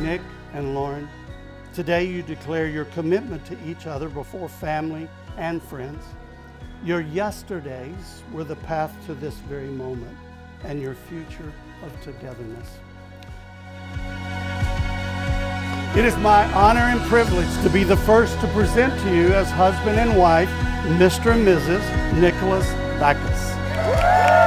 Nick and Lauren, today you declare your commitment to each other before family and friends. Your yesterdays were the path to this very moment and your future of togetherness. It is my honor and privilege to be the first to present to you as husband and wife, Mr. and Mrs. Nicholas Backus.